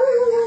Oh,